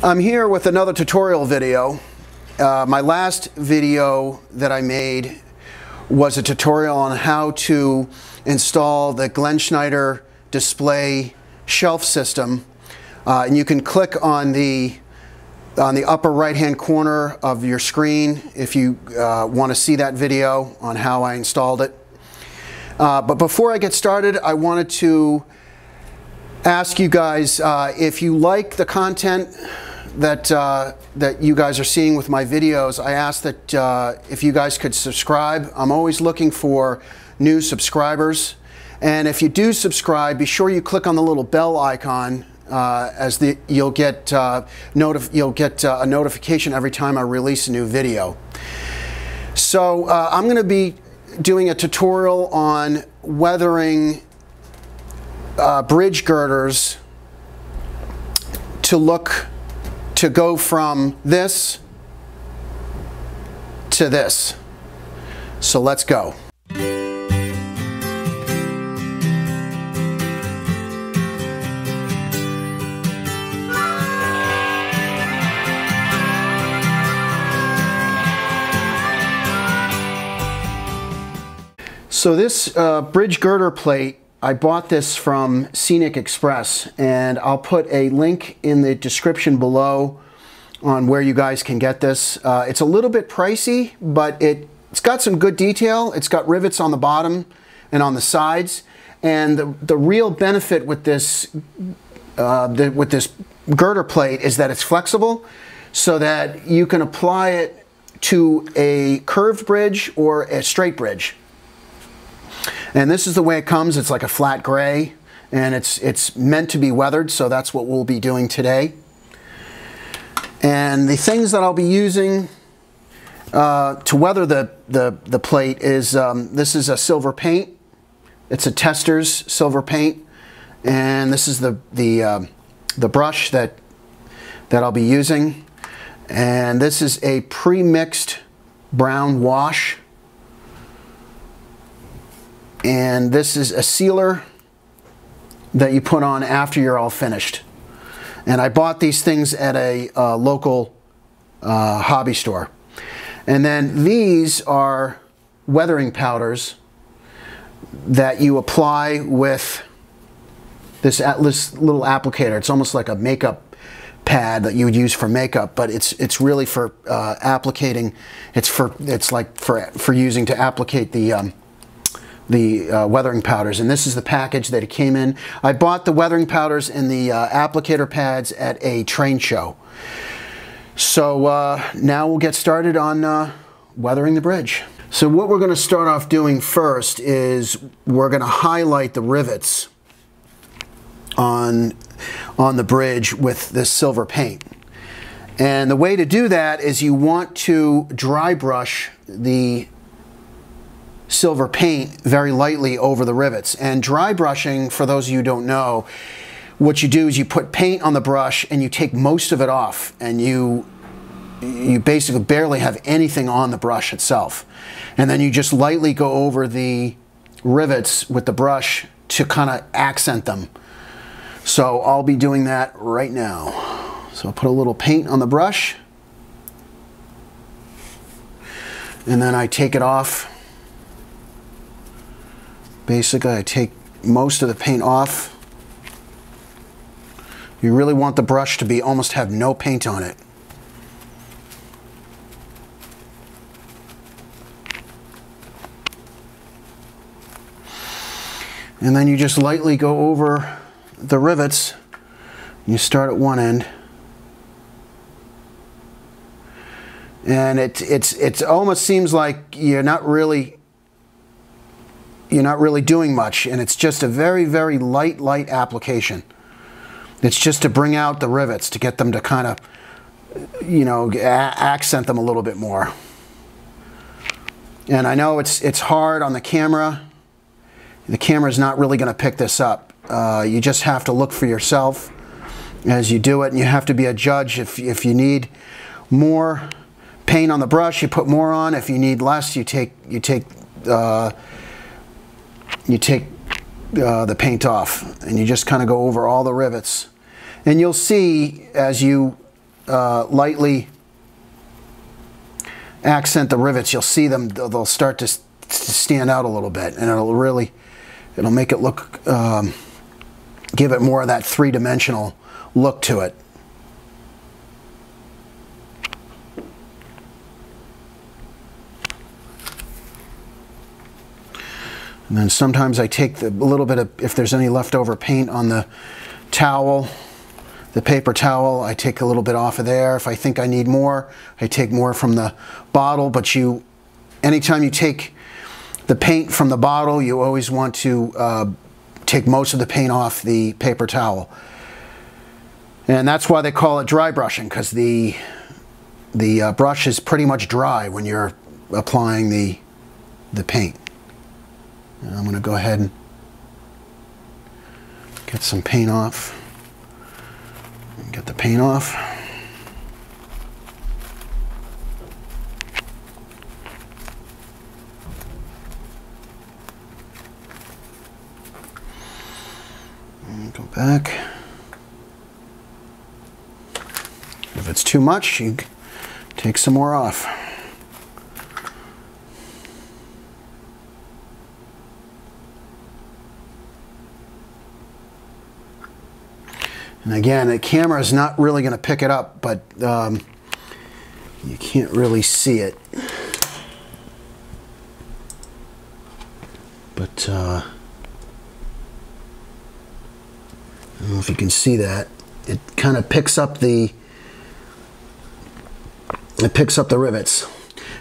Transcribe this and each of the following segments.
I'm here with another tutorial video. Uh, my last video that I made was a tutorial on how to install the Glen Snyder display shelf system. Uh, and you can click on the on the upper right hand corner of your screen if you uh, want to see that video on how I installed it. Uh, but before I get started, I wanted to ask you guys uh, if you like the content that uh, that you guys are seeing with my videos, I ask that uh, if you guys could subscribe. I'm always looking for new subscribers, and if you do subscribe, be sure you click on the little bell icon. Uh, as the you'll get uh, notif you'll get uh, a notification every time I release a new video. So uh, I'm going to be doing a tutorial on weathering bridge girders to look to go from this to this. So let's go. So this uh, bridge girder plate I bought this from Scenic Express and I'll put a link in the description below on where you guys can get this. Uh, it's a little bit pricey, but it, it's got some good detail. It's got rivets on the bottom and on the sides. And the, the real benefit with this, uh, the, with this girder plate is that it's flexible so that you can apply it to a curved bridge or a straight bridge. And this is the way it comes. It's like a flat gray and it's, it's meant to be weathered. So that's what we'll be doing today. And the things that I'll be using uh, to weather the, the, the plate is um, this is a silver paint. It's a Testors silver paint. And this is the, the, uh, the brush that, that I'll be using. And this is a pre-mixed brown wash and this is a sealer that you put on after you're all finished. And I bought these things at a uh, local uh, hobby store. And then these are weathering powders that you apply with this, little applicator. It's almost like a makeup pad that you would use for makeup, but it's it's really for uh, applicating. It's for it's like for for using to applicate the um, the uh, weathering powders and this is the package that it came in. I bought the weathering powders and the uh, applicator pads at a train show. So uh, now we'll get started on uh, weathering the bridge. So what we're going to start off doing first is we're going to highlight the rivets on, on the bridge with this silver paint. And the way to do that is you want to dry brush the silver paint very lightly over the rivets. And dry brushing, for those of you who don't know, what you do is you put paint on the brush and you take most of it off and you you basically barely have anything on the brush itself. And then you just lightly go over the rivets with the brush to kind of accent them. So I'll be doing that right now. So I'll put a little paint on the brush and then I take it off Basically, I take most of the paint off. You really want the brush to be almost have no paint on it. And then you just lightly go over the rivets. You start at one end. And it, it's, it almost seems like you're not really you're not really doing much and it's just a very very light light application. It's just to bring out the rivets to get them to kind of you know accent them a little bit more. And I know it's it's hard on the camera. The camera is not really going to pick this up. Uh, you just have to look for yourself as you do it and you have to be a judge if, if you need more paint on the brush you put more on. If you need less you take you take uh, you take uh, the paint off and you just kind of go over all the rivets. And you'll see as you uh, lightly accent the rivets, you'll see them, they'll start to, stand out a little bit and it'll really, it'll make it look, um, give it more of that three-dimensional look to it. And then sometimes I take the, a little bit of, if there's any leftover paint on the towel, the paper towel, I take a little bit off of there. If I think I need more, I take more from the bottle. But you, anytime you take the paint from the bottle, you always want to uh, take most of the paint off the paper towel. And that's why they call it dry brushing, because the, the uh, brush is pretty much dry when you're applying the, the paint. And I'm going to go ahead and get some paint off. Get the paint off. And go back. If it's too much, you take some more off. And again, the camera is not really going to pick it up, but um, you can't really see it. But uh, I don't know if you can see that. It kind of picks up the it picks up the rivets.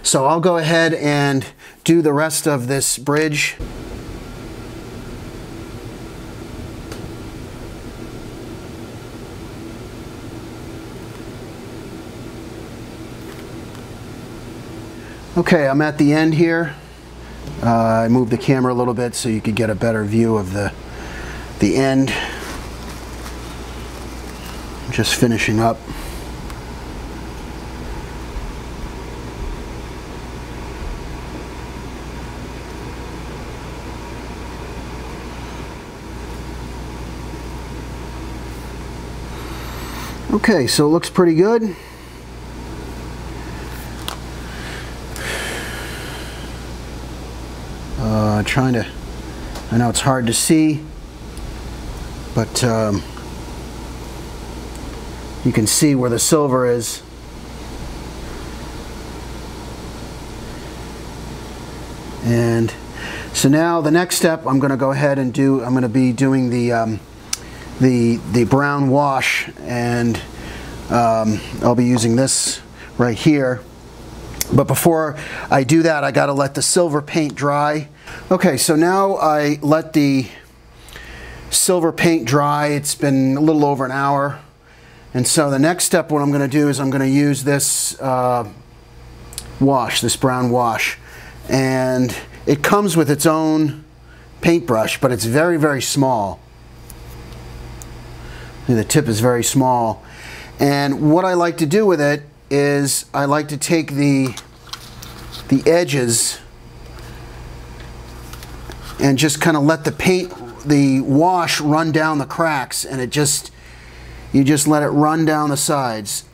So I'll go ahead and do the rest of this bridge. Okay, I'm at the end here. Uh, I moved the camera a little bit so you could get a better view of the, the end. Just finishing up. Okay, so it looks pretty good. Uh, trying to, I know it's hard to see, but um, you can see where the silver is. And so now the next step I'm going to go ahead and do, I'm going to be doing the, um, the, the brown wash and um, I'll be using this right here. But before I do that, I got to let the silver paint dry. Okay, so now I let the silver paint dry. It's been a little over an hour. And so the next step, what I'm going to do is I'm going to use this uh, wash, this brown wash. And it comes with its own paintbrush, but it's very, very small. The tip is very small. And what I like to do with it is I like to take the, the edges and just kind of let the paint, the wash run down the cracks and it just, you just let it run down the sides.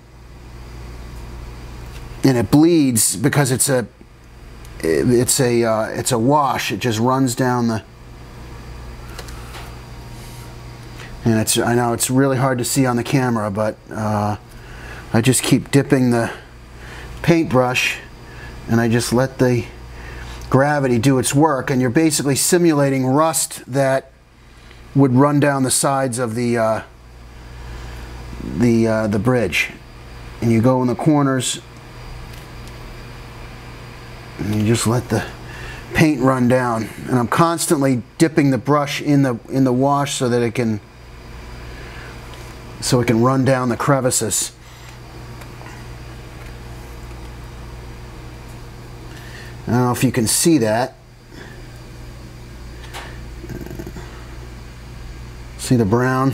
And it bleeds because it's a, it's a, uh, it's a wash. It just runs down the, and it's, I know it's really hard to see on the camera, but uh, I just keep dipping the paintbrush and I just let the gravity do its work and you're basically simulating rust that would run down the sides of the uh, the uh, the bridge. And you go in the corners and you just let the paint run down. And I'm constantly dipping the brush in the in the wash so that it can so it can run down the crevices I don't know if you can see that. Uh, see the brown?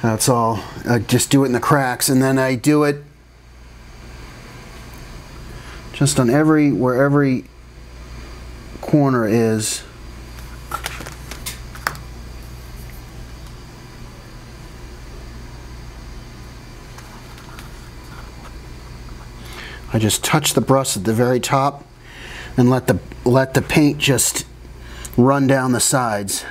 That's all. I just do it in the cracks and then I do it just on every, where every corner is. I just touch the brush at the very top and let the let the paint just run down the sides.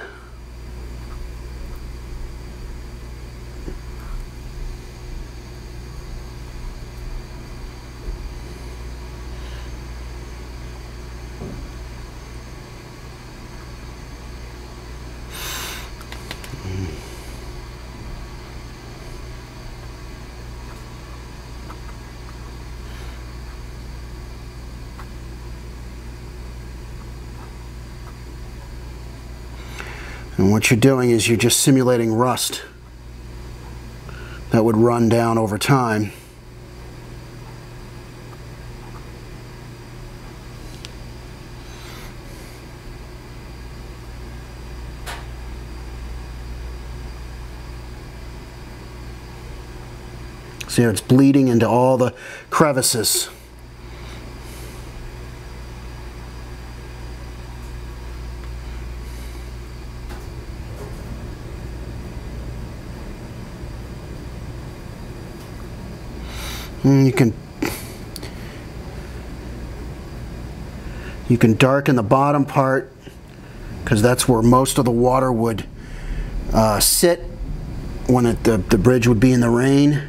And what you're doing is you're just simulating rust that would run down over time. See it's bleeding into all the crevices. You can you can darken the bottom part because that's where most of the water would uh, sit when it, the, the bridge would be in the rain.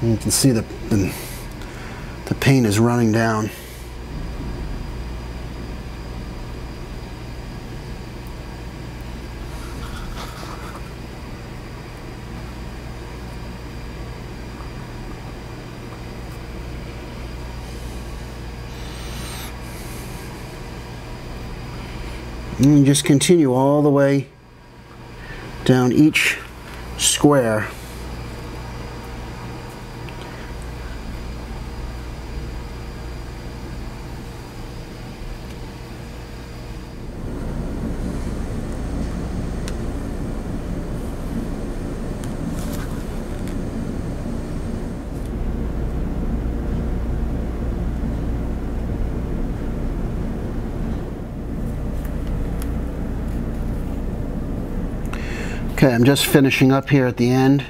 And you can see the, the, the paint is running down. And just continue all the way down each square. Okay, I'm just finishing up here at the end.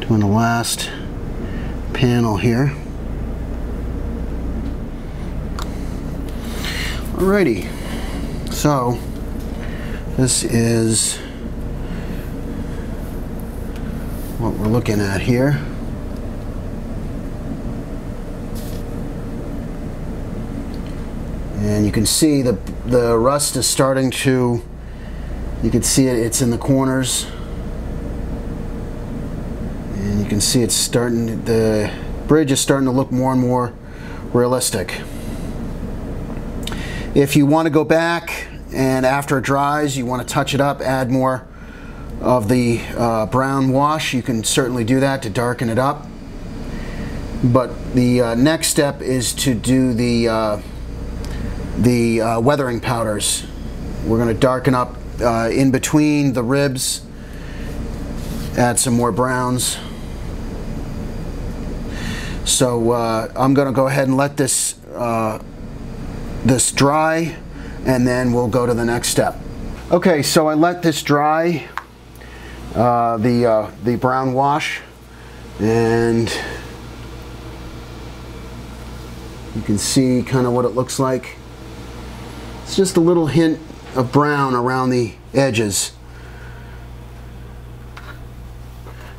Doing the last panel here. Alrighty, so this is what we're looking at here. And you can see the, the rust is starting to you can see it, it's in the corners. And you can see it's starting, the bridge is starting to look more and more realistic. If you want to go back and after it dries, you want to touch it up, add more of the uh, brown wash, you can certainly do that to darken it up. But the uh, next step is to do the, uh, the uh, weathering powders. We're going to darken up uh, in between the ribs. Add some more browns. So uh, I'm going to go ahead and let this uh, this dry, and then we'll go to the next step. Okay, so I let this dry, uh, the uh, the brown wash, and you can see kind of what it looks like. It's just a little hint of brown around the edges.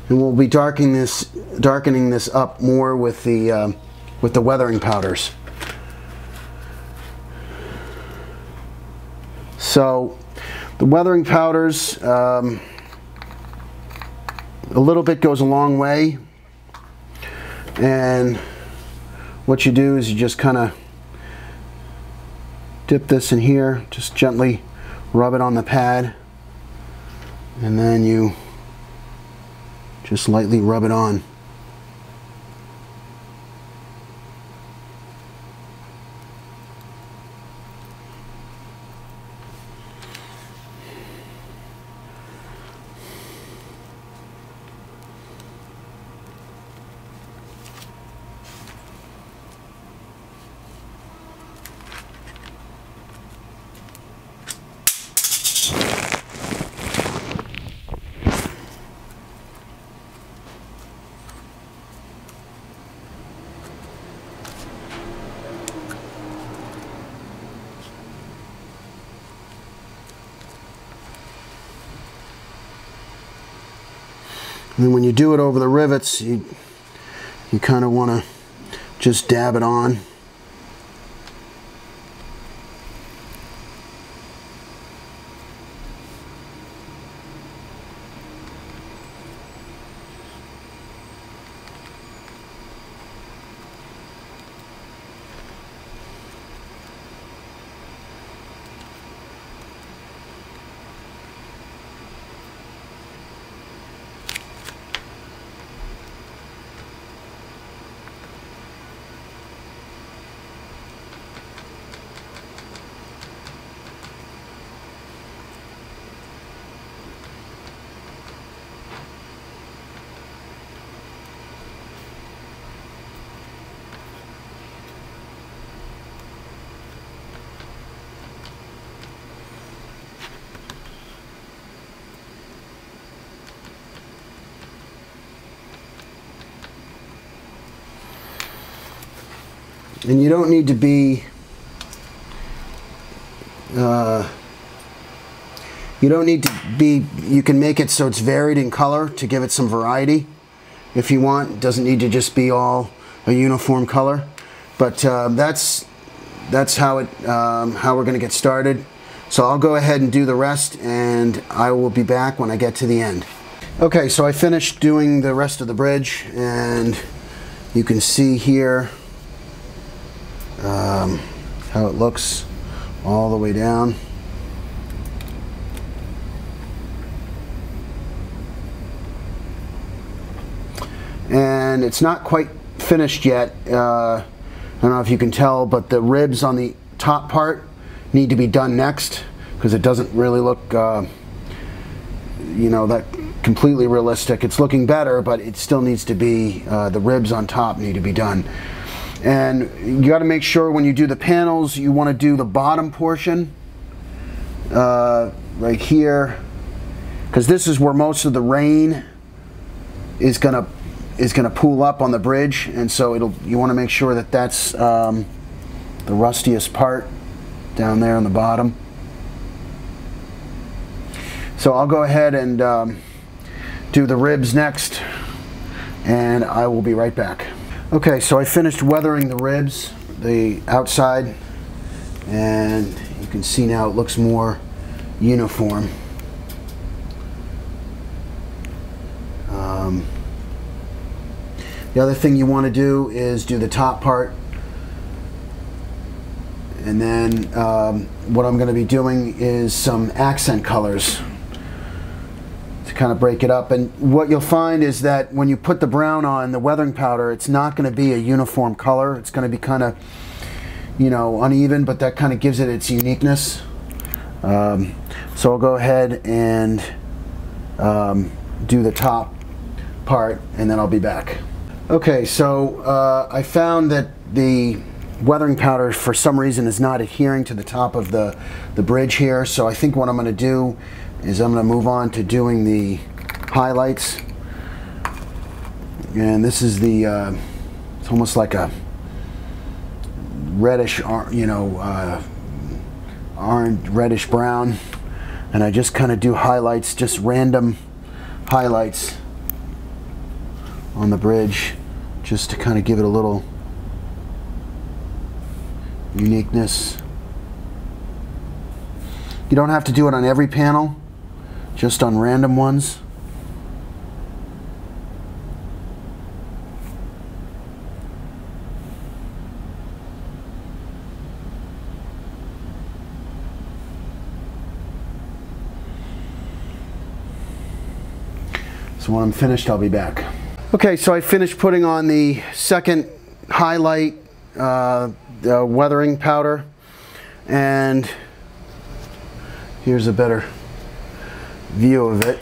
And we'll be darkening this, darkening this up more with the, uh, with the weathering powders. So the weathering powders, um, a little bit goes a long way. And what you do is you just kind of dip this in here, just gently rub it on the pad, and then you just lightly rub it on. And then when you do it over the rivets, you, you kind of want to just dab it on. And you don't need to be uh, you don't need to be you can make it so it's varied in color to give it some variety. If you want it doesn't need to just be all a uniform color. But uh, that's that's how it um, how we're gonna get started. So I'll go ahead and do the rest and I will be back when I get to the end. Okay so I finished doing the rest of the bridge and you can see here um, how it looks all the way down. And it's not quite finished yet. Uh, I don't know if you can tell, but the ribs on the top part need to be done next because it doesn't really look, uh, you know, that completely realistic. It's looking better, but it still needs to be, uh, the ribs on top need to be done. And you got to make sure when you do the panels, you want to do the bottom portion uh, right here, because this is where most of the rain is gonna is gonna pool up on the bridge, and so it'll you want to make sure that that's um, the rustiest part down there on the bottom. So I'll go ahead and um, do the ribs next, and I will be right back. Okay, so I finished weathering the ribs, the outside, and you can see now it looks more uniform. Um, the other thing you want to do is do the top part and then um, what I'm going to be doing is some accent colors kind of break it up. And what you'll find is that when you put the brown on the weathering powder, it's not going to be a uniform color. It's going to be kind of, you know, uneven, but that kind of gives it its uniqueness. Um, so I'll go ahead and um, do the top part and then I'll be back. Okay, so uh, I found that the weathering powder for some reason is not adhering to the top of the, the bridge here. So I think what I'm going to do is I'm going to move on to doing the highlights. And this is the, uh, it's almost like a reddish, you know, uh, orange, reddish brown. And I just kind of do highlights, just random highlights on the bridge just to kind of give it a little uniqueness. You don't have to do it on every panel just on random ones. So when I'm finished, I'll be back. Okay, so I finished putting on the second highlight uh, weathering powder. And here's a better view of it.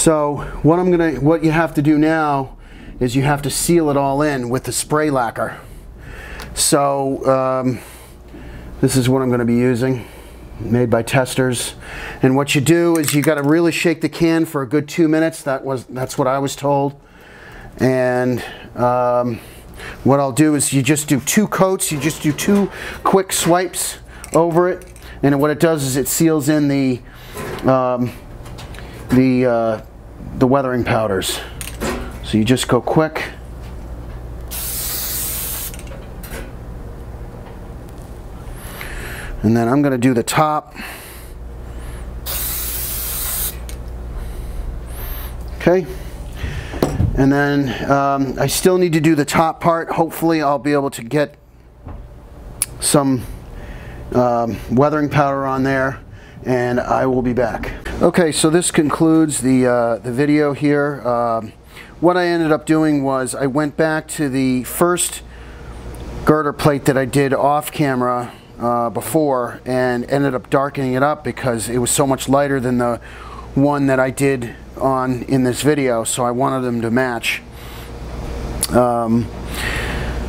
So what I'm gonna, what you have to do now is you have to seal it all in with the spray lacquer. So um, this is what I'm gonna be using. Made by Testors. And what you do is you got to really shake the can for a good two minutes. That was that's what I was told. And um, what I'll do is you just do two coats. You just do two quick swipes over it, and what it does is it seals in the um, the uh, the weathering powders. So you just go quick. And then I'm going to do the top. Okay. And then um, I still need to do the top part. Hopefully I'll be able to get some um, weathering powder on there and I will be back. Okay, so this concludes the, uh, the video here. Um, what I ended up doing was I went back to the first girder plate that I did off camera uh, before and ended up darkening it up because it was so much lighter than the one that I did on in this video so I wanted them to match um,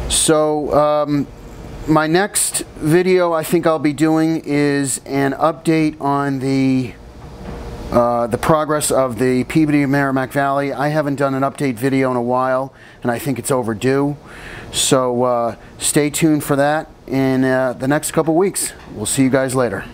so um, my next video I think I'll be doing is an update on the uh, the progress of the Peabody Merrimack Valley. I haven't done an update video in a while and I think it's overdue. So uh, stay tuned for that in uh, the next couple weeks. We'll see you guys later.